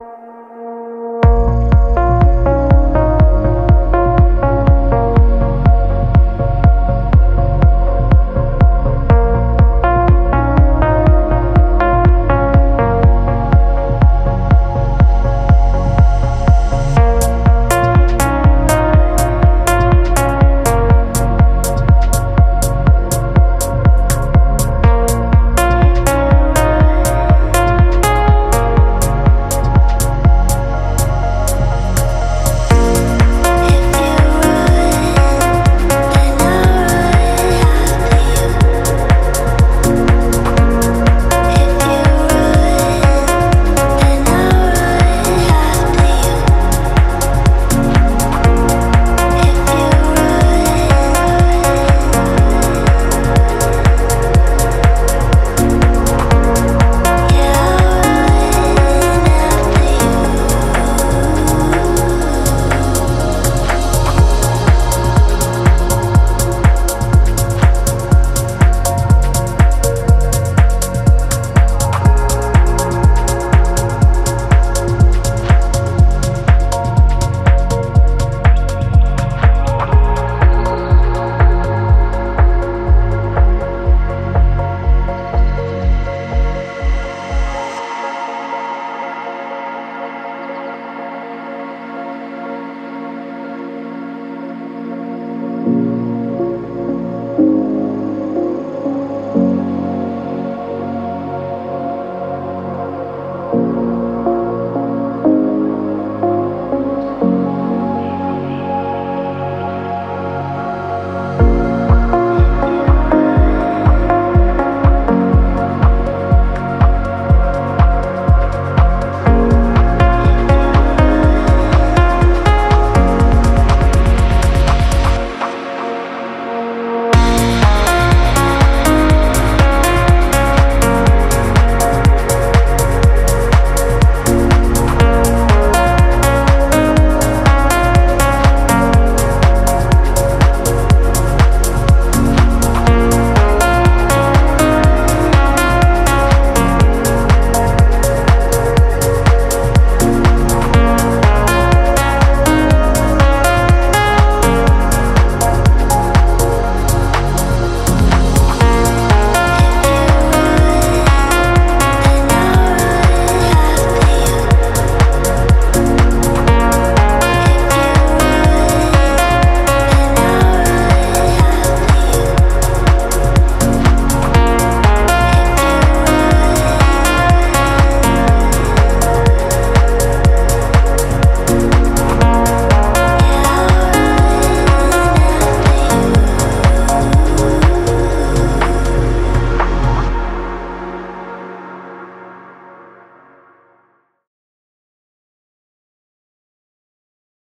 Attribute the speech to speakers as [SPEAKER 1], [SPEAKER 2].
[SPEAKER 1] you.